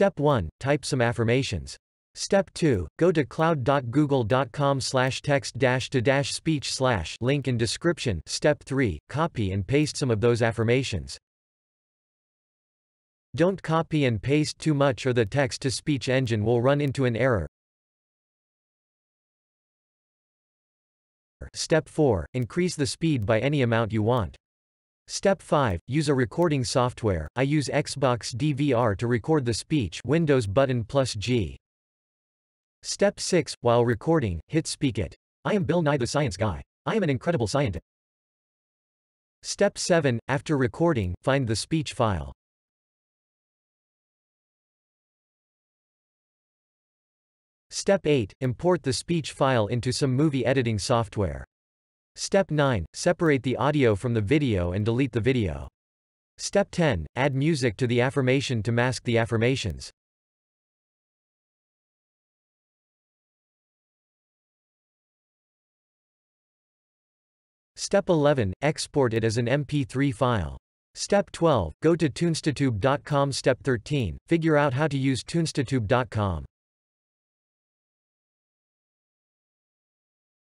Step 1. Type some affirmations. Step 2. Go to cloud.google.com slash text dash to dash speech slash link in description. Step 3. Copy and paste some of those affirmations. Don't copy and paste too much or the text-to-speech engine will run into an error. Step 4. Increase the speed by any amount you want. Step 5. Use a recording software. I use Xbox DVR to record the speech Windows button plus G. Step 6. While recording, hit speak it. I am Bill Nye the Science Guy. I am an incredible scientist. Step 7. After recording, find the speech file. Step 8. Import the speech file into some movie editing software. Step 9. Separate the audio from the video and delete the video. Step 10. Add music to the affirmation to mask the affirmations. Step 11. Export it as an MP3 file. Step 12. Go to tunestotube.com Step 13. Figure out how to use tunestotube.com.